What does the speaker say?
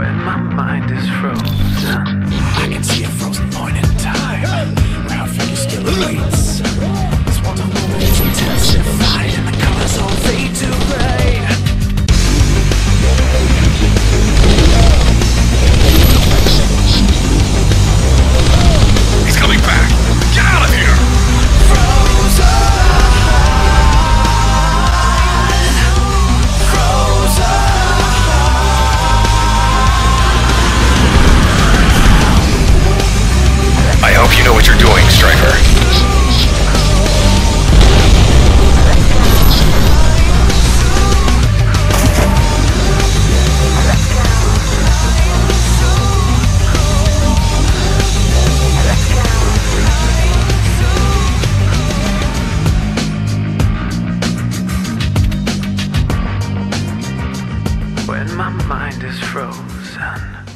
when my mind is frozen. and my mind is frozen.